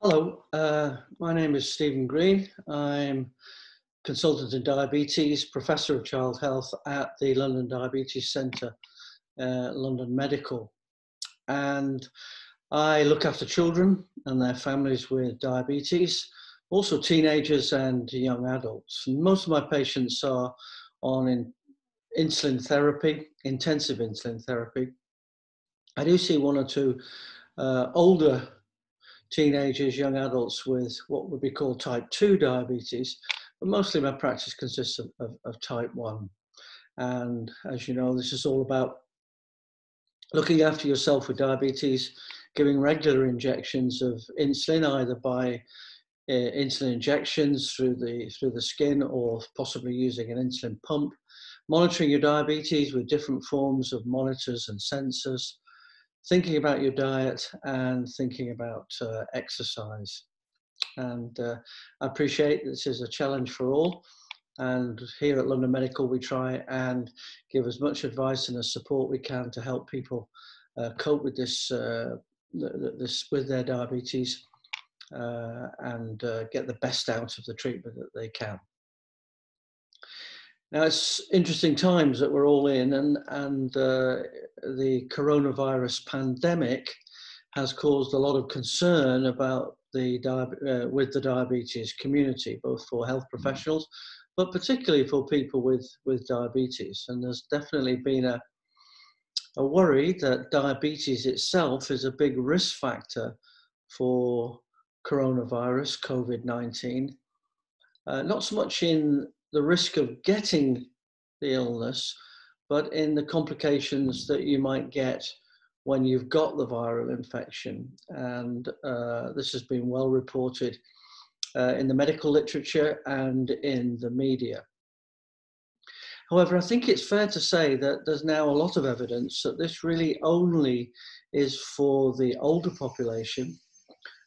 Hello, uh, my name is Stephen Greene. I'm consultant in diabetes, professor of child health at the London Diabetes Centre, uh, London Medical. And I look after children and their families with diabetes, also teenagers and young adults. Most of my patients are on in insulin therapy, intensive insulin therapy. I do see one or two uh, older teenagers, young adults with what would be called type 2 diabetes, but mostly my practice consists of, of, of type 1. And as you know, this is all about looking after yourself with diabetes, giving regular injections of insulin, either by uh, insulin injections through the through the skin or possibly using an insulin pump, monitoring your diabetes with different forms of monitors and sensors, thinking about your diet and thinking about uh, exercise. And uh, I appreciate this is a challenge for all. And here at London Medical, we try and give as much advice and as support we can to help people uh, cope with this, uh, this with their diabetes uh, and uh, get the best out of the treatment that they can. Now it's interesting times that we're all in, and and uh, the coronavirus pandemic has caused a lot of concern about the uh, with the diabetes community, both for health mm. professionals, but particularly for people with with diabetes. And there's definitely been a a worry that diabetes itself is a big risk factor for coronavirus, COVID 19. Uh, not so much in the risk of getting the illness, but in the complications that you might get when you've got the viral infection. And uh, this has been well reported uh, in the medical literature and in the media. However, I think it's fair to say that there's now a lot of evidence that this really only is for the older population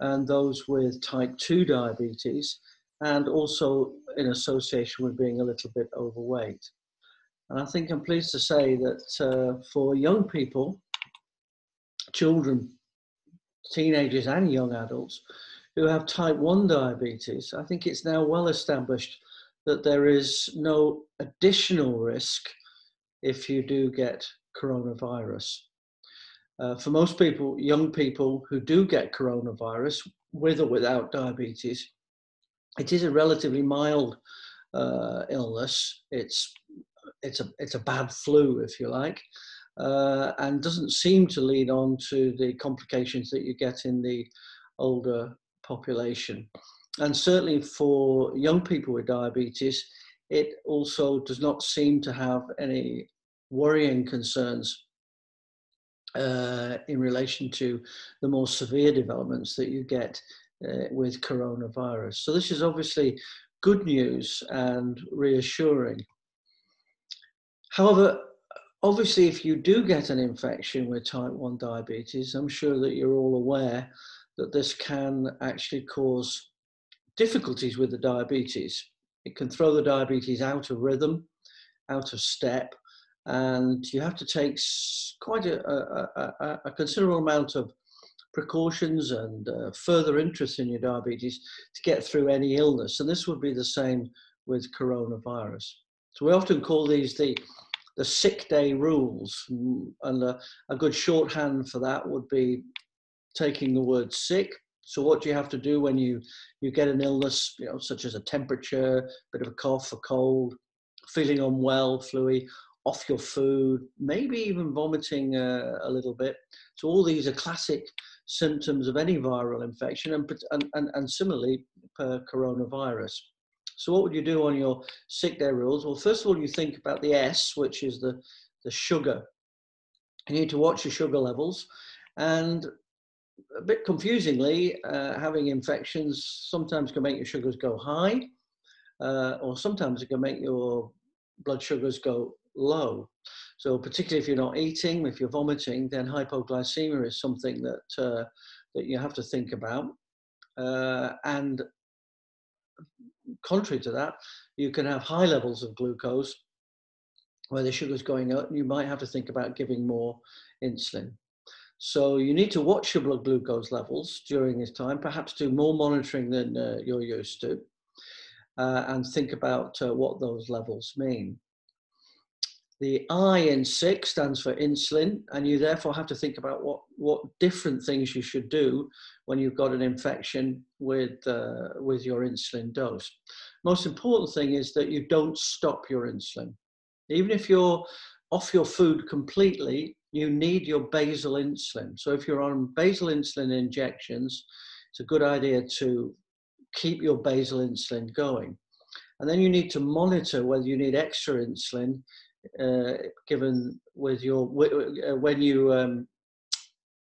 and those with type 2 diabetes and also in association with being a little bit overweight. And I think I'm pleased to say that uh, for young people, children, teenagers, and young adults who have type 1 diabetes, I think it's now well established that there is no additional risk if you do get coronavirus. Uh, for most people, young people who do get coronavirus, with or without diabetes, it is a relatively mild uh, illness. It's it's a it's a bad flu, if you like, uh, and doesn't seem to lead on to the complications that you get in the older population. And certainly for young people with diabetes, it also does not seem to have any worrying concerns uh, in relation to the more severe developments that you get uh, with coronavirus. So this is obviously good news and reassuring. However, obviously, if you do get an infection with type 1 diabetes, I'm sure that you're all aware that this can actually cause difficulties with the diabetes. It can throw the diabetes out of rhythm, out of step, and you have to take quite a, a, a, a considerable amount of precautions and uh, further interest in your diabetes to get through any illness. And this would be the same with coronavirus. So we often call these the the sick day rules, and a, a good shorthand for that would be taking the word sick. So what do you have to do when you you get an illness, you know, such as a temperature, bit of a cough, a cold, feeling unwell, fluey, off your food, maybe even vomiting uh, a little bit. So all these are classic symptoms of any viral infection and, and, and, similarly per coronavirus. So what would you do on your sick day rules? Well, first of all, you think about the S, which is the, the sugar. You need to watch your sugar levels. And a bit confusingly, uh, having infections sometimes can make your sugars go high, uh, or sometimes it can make your blood sugars go low. So particularly if you're not eating, if you're vomiting, then hypoglycemia is something that uh, that you have to think about. Uh, and contrary to that, you can have high levels of glucose where the sugar's going up. You might have to think about giving more insulin. So you need to watch your blood glucose levels during this time, perhaps do more monitoring than uh, you're used to, uh, and think about uh, what those levels mean. The I in sick stands for insulin, and you therefore have to think about what, what different things you should do when you've got an infection with, uh, with your insulin dose. Most important thing is that you don't stop your insulin. Even if you're off your food completely, you need your basal insulin. So if you're on basal insulin injections, it's a good idea to keep your basal insulin going. And then you need to monitor whether you need extra insulin given with your uh, when you um,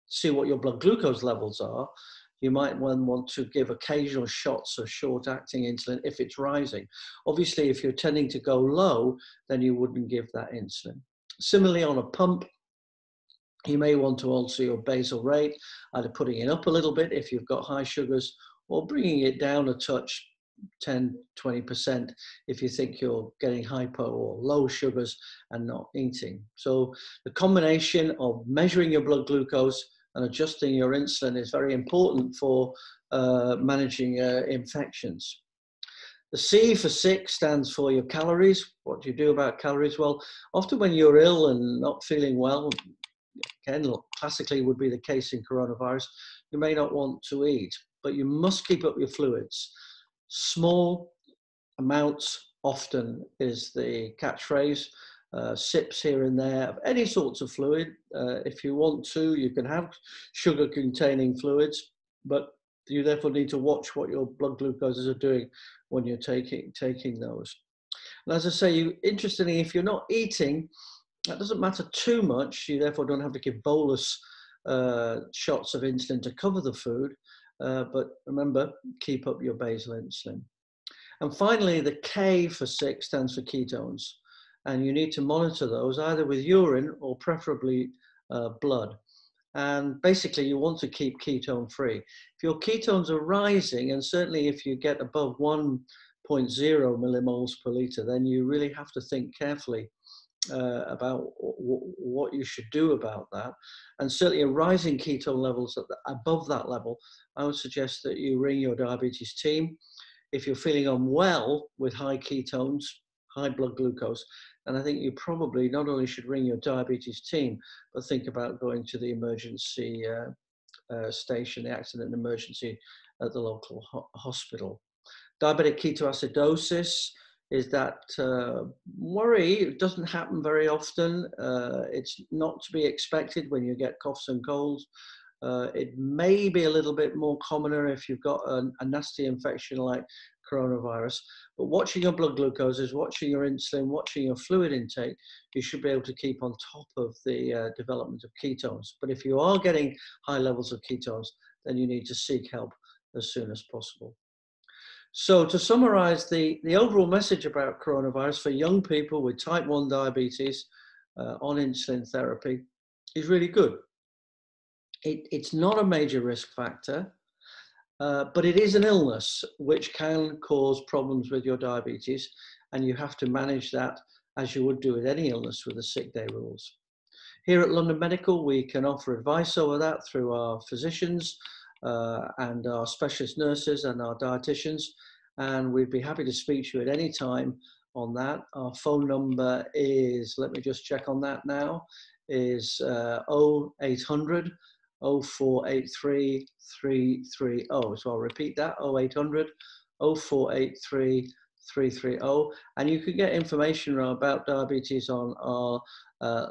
see what your blood glucose levels are you might want to give occasional shots of short acting insulin if it's rising. Obviously if you're tending to go low then you wouldn't give that insulin. Similarly on a pump you may want to alter your basal rate either putting it up a little bit if you've got high sugars or bringing it down a touch 10, 20% if you think you're getting hypo or low sugars and not eating. So the combination of measuring your blood glucose and adjusting your insulin is very important for uh, managing uh, infections. The C for sick stands for your calories. What do you do about calories? Well, often when you're ill and not feeling well, again, classically would be the case in coronavirus, you may not want to eat, but you must keep up your fluids. Small amounts often is the catchphrase. Uh, sips here and there of any sorts of fluid. Uh, if you want to, you can have sugar containing fluids, but you therefore need to watch what your blood glucoses are doing when you're taking, taking those. And as I say, you, interestingly, if you're not eating, that doesn't matter too much. You therefore don't have to give bolus uh, shots of insulin to cover the food. Uh, but remember, keep up your basal insulin. And finally, the K for six stands for ketones. And you need to monitor those either with urine or preferably uh, blood. And basically, you want to keep ketone free. If your ketones are rising, and certainly if you get above 1.0 millimoles per liter, then you really have to think carefully uh, about what you should do about that. And certainly, a rising ketone levels the, above that level, I would suggest that you ring your diabetes team. If you're feeling unwell with high ketones, high blood glucose, and I think you probably not only should ring your diabetes team, but think about going to the emergency uh, uh, station, the accident emergency at the local ho hospital. Diabetic ketoacidosis, is that uh, worry doesn't happen very often. Uh, it's not to be expected when you get coughs and colds. Uh, it may be a little bit more commoner if you've got a, a, nasty infection like coronavirus. But watching your blood glucose is watching your insulin, watching your fluid intake, you should be able to keep on top of the uh, development of ketones. But if you are getting high levels of ketones, then you need to seek help as soon as possible. So to summarize the, the overall message about coronavirus for young people with type 1 diabetes uh, on insulin therapy is really good. It, it's not a major risk factor, uh, but it is an illness which can cause problems with your diabetes, and you have to manage that as you would do with any illness with the sick day rules. Here at London Medical, we can offer advice over that through our physicians and our specialist nurses and our dietitians. And we'd be happy to speak to you at any time on that. Our phone number is, let me just check on that now, is uh, 0800 0483 330. So I'll repeat that 0800 0483 330. And you can get information about diabetes on our uh,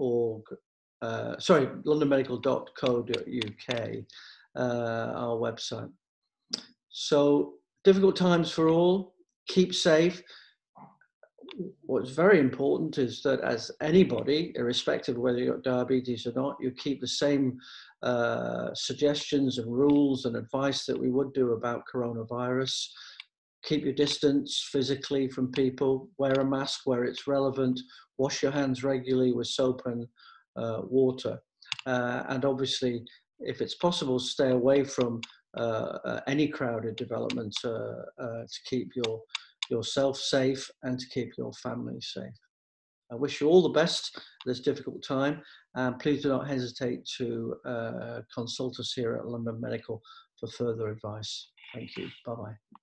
www.londonmedical.org uh, sorry, londonmedical.co.uk, uh, our website. So difficult times for all, keep safe. What's very important is that as anybody, irrespective of whether you've got diabetes or not, you keep the same uh, suggestions and rules and advice that we would do about coronavirus. Keep your distance physically from people, wear a mask where it's relevant, wash your hands regularly with soap and uh, water. Uh, and obviously, if it's possible, stay away from uh, any crowded development to keep your yourself safe and to keep your family safe. I wish you all the best at this difficult time. And please do not hesitate to uh, consult us here at London Medical for further advice. Thank you. Bye bye.